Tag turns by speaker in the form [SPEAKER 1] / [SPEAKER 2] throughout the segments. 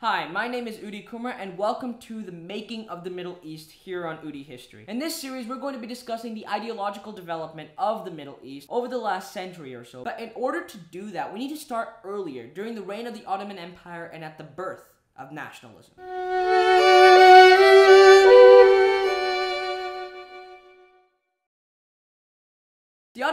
[SPEAKER 1] Hi, my name is Udy Kumra and welcome to the making of the Middle East here on Udy History. In this series, we're going to be discussing the ideological development of the Middle East over the last century or so. But in order to do that, we need to start earlier, during the reign of the Ottoman Empire and at the birth of nationalism.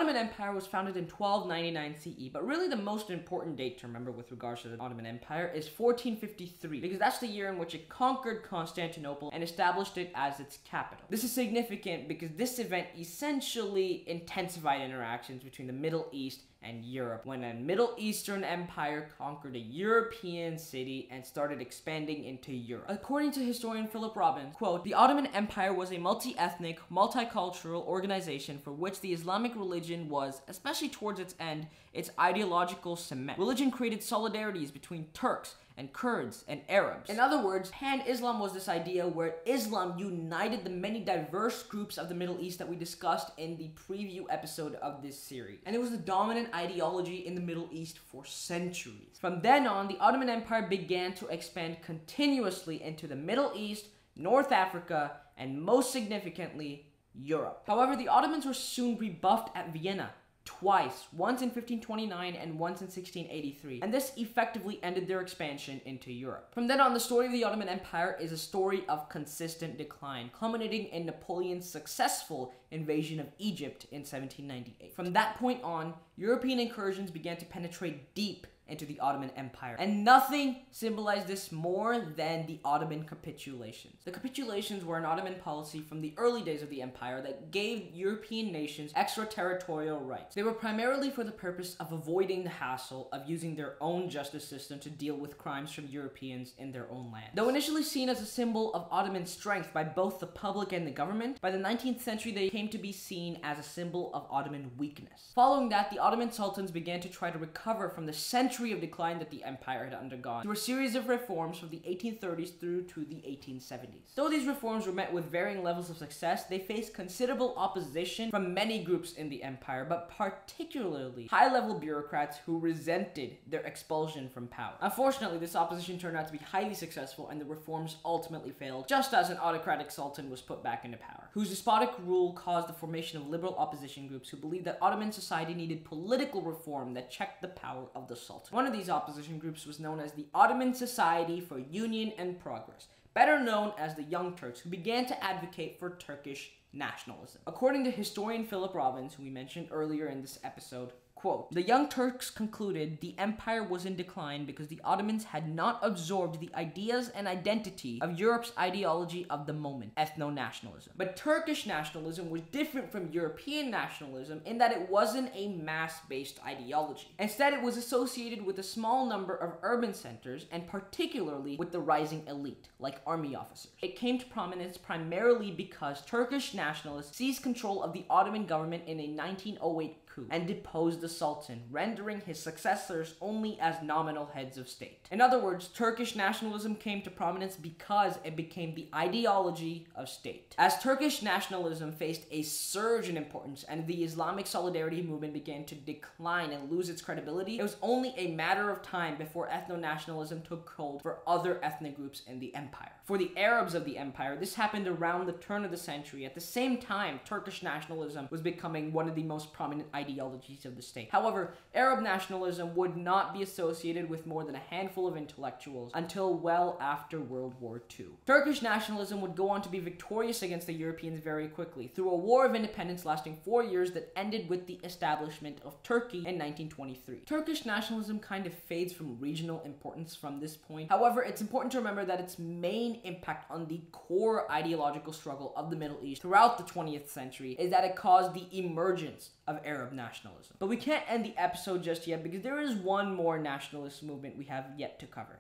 [SPEAKER 1] Ottoman Empire was founded in 1299 CE, but really the most important date to remember with regards to the Ottoman Empire is 1453, because that's the year in which it conquered Constantinople and established it as its capital. This is significant because this event essentially intensified interactions between the Middle East and Europe when a Middle Eastern empire conquered a European city and started expanding into Europe. According to historian Philip Robins, quote, the Ottoman Empire was a multi-ethnic, multicultural organization for which the Islamic religion was, especially towards its end, its ideological cement. Religion created solidarities between Turks, and Kurds and Arabs. In other words, pan-Islam was this idea where Islam united the many diverse groups of the Middle East that we discussed in the preview episode of this series. And it was the dominant ideology in the Middle East for centuries. From then on, the Ottoman Empire began to expand continuously into the Middle East, North Africa, and most significantly, Europe. However, the Ottomans were soon rebuffed at Vienna twice, once in 1529 and once in 1683, and this effectively ended their expansion into Europe. From then on, the story of the Ottoman Empire is a story of consistent decline, culminating in Napoleon's successful invasion of Egypt in 1798. From that point on, European incursions began to penetrate deep into the Ottoman Empire. And nothing symbolized this more than the Ottoman capitulations. The capitulations were an Ottoman policy from the early days of the empire that gave European nations extraterritorial rights. They were primarily for the purpose of avoiding the hassle of using their own justice system to deal with crimes from Europeans in their own land. Though initially seen as a symbol of Ottoman strength by both the public and the government, by the 19th century they came to be seen as a symbol of Ottoman weakness. Following that, the Ottoman sultans began to try to recover from the century century of decline that the empire had undergone through a series of reforms from the 1830s through to the 1870s. Though these reforms were met with varying levels of success, they faced considerable opposition from many groups in the empire, but particularly high-level bureaucrats who resented their expulsion from power. Unfortunately, this opposition turned out to be highly successful and the reforms ultimately failed, just as an autocratic sultan was put back into power, whose despotic rule caused the formation of liberal opposition groups who believed that Ottoman society needed political reform that checked the power of the sultan. One of these opposition groups was known as the Ottoman Society for Union and Progress, better known as the Young Turks, who began to advocate for Turkish nationalism. According to historian Philip Robins, who we mentioned earlier in this episode, Quote, the Young Turks concluded the empire was in decline because the Ottomans had not absorbed the ideas and identity of Europe's ideology of the moment, ethno-nationalism. But Turkish nationalism was different from European nationalism in that it wasn't a mass-based ideology. Instead, it was associated with a small number of urban centers and particularly with the rising elite, like army officers. It came to prominence primarily because Turkish nationalists seized control of the Ottoman government in a 1908 coup and deposed the Sultan, rendering his successors only as nominal heads of state. In other words, Turkish nationalism came to prominence because it became the ideology of state. As Turkish nationalism faced a surge in importance and the Islamic solidarity movement began to decline and lose its credibility, it was only a matter of time before ethno-nationalism took hold for other ethnic groups in the empire. For the Arabs of the empire, this happened around the turn of the century. At the same time, Turkish nationalism was becoming one of the most prominent ideologies of the state. However, Arab nationalism would not be associated with more than a handful of intellectuals until well after World War II. Turkish nationalism would go on to be victorious against the Europeans very quickly through a war of independence lasting four years that ended with the establishment of Turkey in 1923. Turkish nationalism kind of fades from regional importance from this point. However, it's important to remember that its main impact on the core ideological struggle of the Middle East throughout the 20th century is that it caused the emergence of Arab nationalism. But we can't end the episode just yet because there is one more nationalist movement we have yet to cover.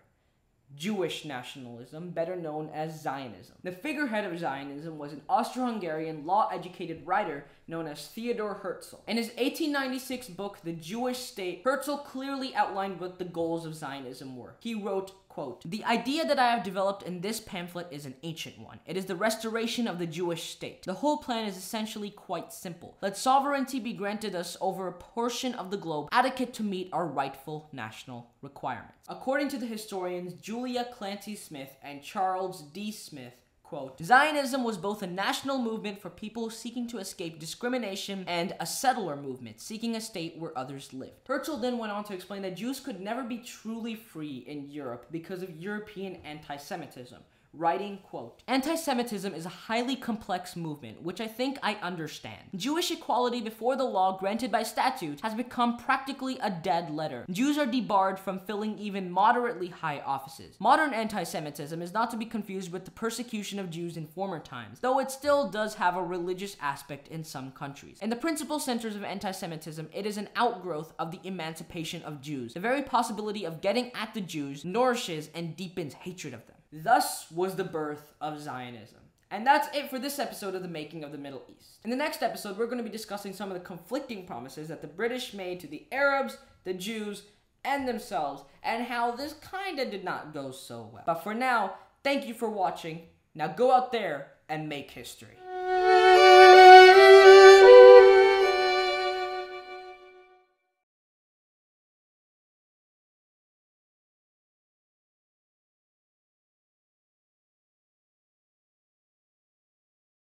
[SPEAKER 1] Jewish nationalism, better known as Zionism. The figurehead of Zionism was an Austro-Hungarian law-educated writer known as Theodor Herzl. In his 1896 book, The Jewish State, Herzl clearly outlined what the goals of Zionism were. He wrote, Quote, The idea that I have developed in this pamphlet is an ancient one. It is the restoration of the Jewish state. The whole plan is essentially quite simple. Let sovereignty be granted us over a portion of the globe adequate to meet our rightful national requirements. According to the historians Julia Clancy Smith and Charles D. Smith, Quote, Zionism was both a national movement for people seeking to escape discrimination and a settler movement seeking a state where others lived. Herzl then went on to explain that Jews could never be truly free in Europe because of European anti Semitism writing, quote, Anti-Semitism is a highly complex movement, which I think I understand. Jewish equality before the law granted by statute has become practically a dead letter. Jews are debarred from filling even moderately high offices. Modern anti-Semitism is not to be confused with the persecution of Jews in former times, though it still does have a religious aspect in some countries. In the principal centers of anti-Semitism, it is an outgrowth of the emancipation of Jews. The very possibility of getting at the Jews nourishes and deepens hatred of them. Thus was the birth of Zionism. And that's it for this episode of The Making of the Middle East. In the next episode, we're going to be discussing some of the conflicting promises that the British made to the Arabs, the Jews, and themselves, and how this kinda did not go so well. But for now, thank you for watching. Now go out there and make history.